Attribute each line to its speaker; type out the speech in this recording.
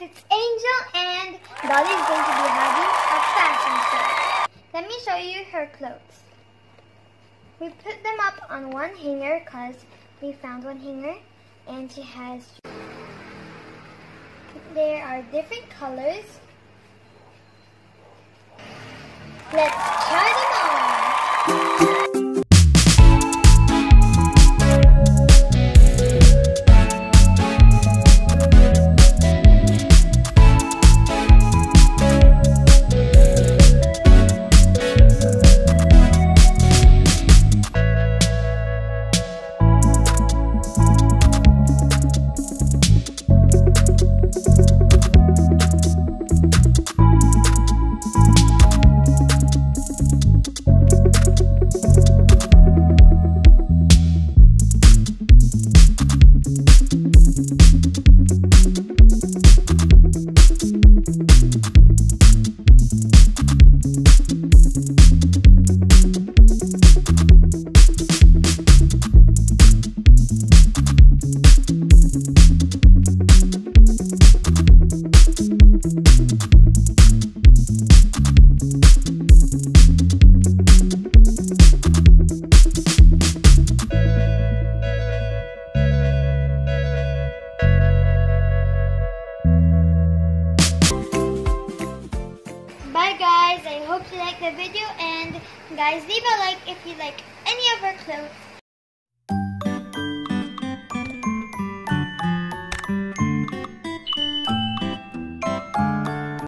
Speaker 1: it's Angel and Dollie is going to be having a fashion show. Let me show you her clothes. We put them up on one hanger because we found one hanger and she has there are different colors. Let's guys, I hope you like the video and guys leave a like if you like any of our clothes.